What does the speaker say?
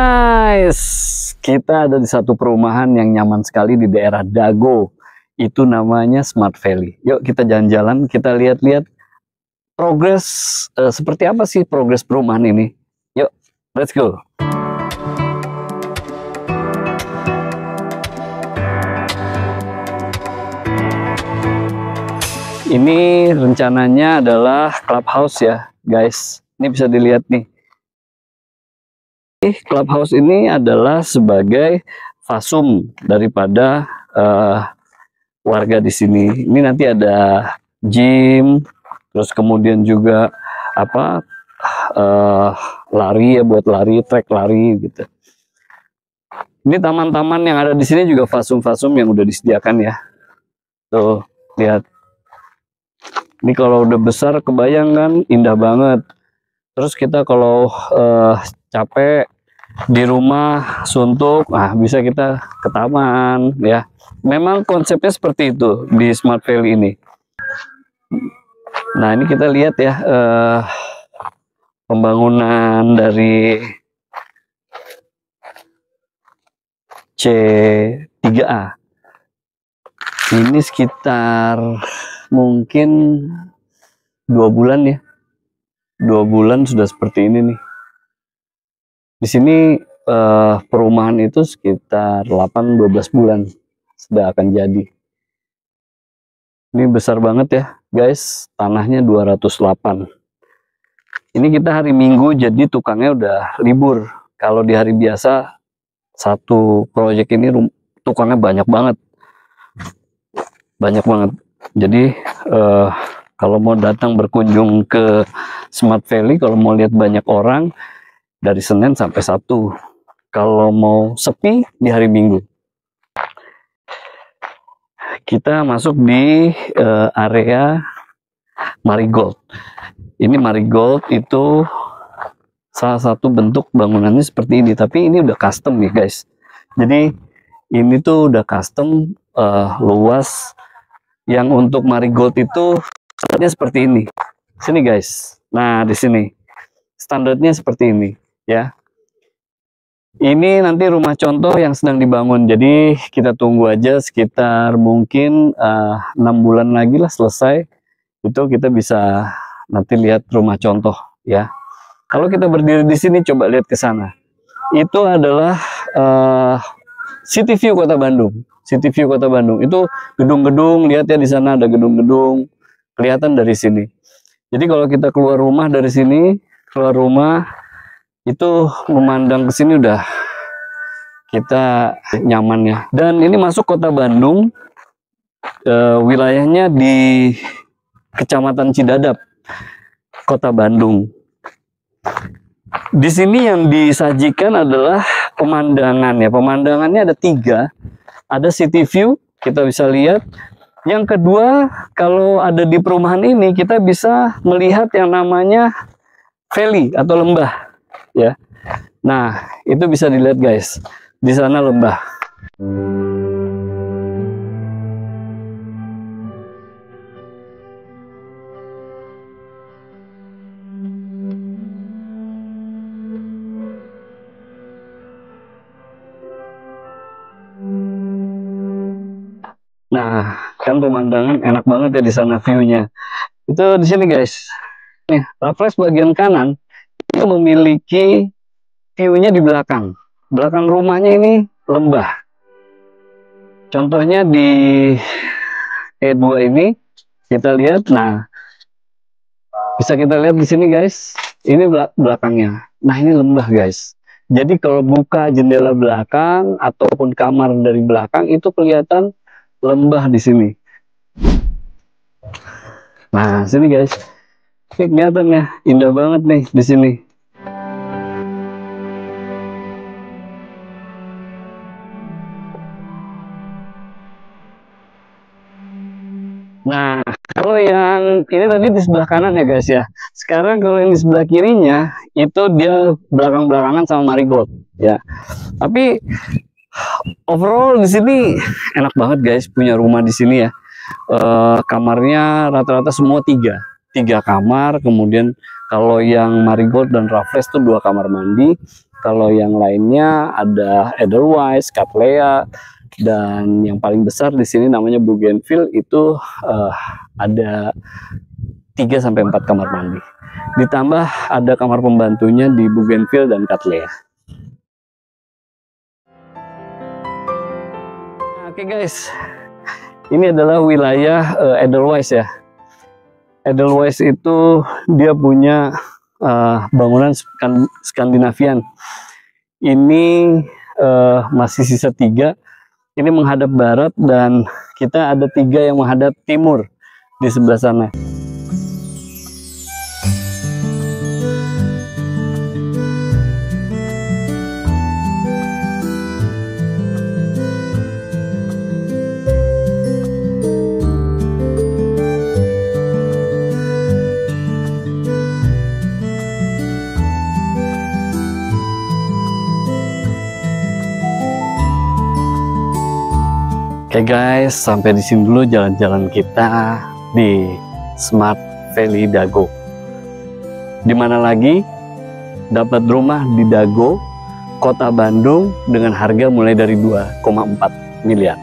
guys, kita ada di satu perumahan yang nyaman sekali di daerah Dago. Itu namanya Smart Valley. Yuk kita jalan-jalan, kita lihat-lihat progres eh, seperti apa sih progres perumahan ini. Yuk, let's go. Ini rencananya adalah clubhouse ya, guys. Ini bisa dilihat nih. Clubhouse ini adalah sebagai fasum daripada uh, warga di sini. Ini nanti ada gym, terus kemudian juga apa uh, lari ya buat lari, trek lari gitu. Ini taman-taman yang ada di sini juga fasum-fasum yang udah disediakan ya. Tuh, lihat. Ini kalau udah besar kebayang kan indah banget. Terus kita kalau uh, capek di rumah suntuk, nah bisa kita ke taman ya. Memang konsepnya seperti itu di Smart Valley ini. Nah ini kita lihat ya uh, pembangunan dari C3A. Ini sekitar mungkin dua bulan ya dua bulan sudah seperti ini nih di sini uh, perumahan itu sekitar 8-12 bulan sudah akan jadi. Ini besar banget ya guys. Tanahnya 208 ini kita hari minggu jadi tukangnya udah libur. Kalau di hari biasa satu proyek ini tukangnya banyak banget. Banyak banget. Jadi uh, kalau mau datang berkunjung ke Smart Valley, kalau mau lihat banyak orang dari Senin sampai Sabtu. Kalau mau sepi di hari Minggu. Kita masuk di uh, area Marigold. Ini Marigold itu salah satu bentuk bangunannya seperti ini, tapi ini udah custom ya guys. Jadi ini tuh udah custom uh, luas yang untuk marigold itu standarnya seperti ini. Sini guys. Nah, di sini. Standarnya seperti ini, ya. Ini nanti rumah contoh yang sedang dibangun. Jadi kita tunggu aja sekitar mungkin eh, enam uh, bulan lagi lah selesai. Itu kita bisa nanti lihat rumah contoh, ya. Kalau kita berdiri di sini, coba lihat ke sana. Itu adalah uh, City View Kota Bandung. City View Kota Bandung. Itu gedung-gedung, lihat ya di sana ada gedung-gedung kelihatan dari sini. Jadi kalau kita keluar rumah dari sini, keluar rumah itu memandang ke sini udah kita nyaman ya. Dan ini masuk Kota Bandung, e, wilayahnya di Kecamatan Cidadap, Kota Bandung. Di sini yang disajikan adalah pemandangan ya. Pemandangannya ada tiga ada city view kita bisa lihat yang kedua kalau ada di perumahan ini kita bisa melihat yang namanya valley atau lembah ya nah itu bisa dilihat guys di sana lembah Nah, kan pemandangan enak banget ya di sana view-nya. Itu di sini guys. Nih, refresh bagian kanan itu memiliki view-nya di belakang. Belakang rumahnya ini lembah. Contohnya di E2 ini kita lihat, nah bisa kita lihat di sini guys. Ini belakangnya. Nah, ini lembah guys. Jadi kalau buka jendela belakang ataupun kamar dari belakang itu kelihatan lembah di sini. Nah, sini guys. Ini kelihatan ya, indah banget nih di sini. Nah, kalau yang ini tadi di sebelah kanan ya guys ya. Sekarang kalau yang di sebelah kirinya itu dia belakang-belakangan sama marigold ya. Tapi overall di sini enak banget guys punya rumah di sini ya. Uh, kamarnya rata-rata semua tiga, tiga kamar. Kemudian kalau yang marigold dan raffles itu dua kamar mandi. Kalau yang lainnya ada Edelweiss, Cattleya, dan yang paling besar di sini namanya Bougainville itu uh, ada 3 sampai 4 kamar mandi. Ditambah ada kamar pembantunya di Bougainville dan Cattleya. Oke okay guys, ini adalah wilayah uh, Edelweiss ya. Edelweiss itu dia punya uh, bangunan Skandinavian. Ini uh, masih sisa tiga. Ini menghadap barat dan kita ada tiga yang menghadap timur di sebelah sana. Oke okay guys, sampai di sini dulu jalan-jalan kita di Smart Valley Dago. Di mana lagi dapat rumah di Dago, kota Bandung dengan harga mulai dari 2,4 miliar.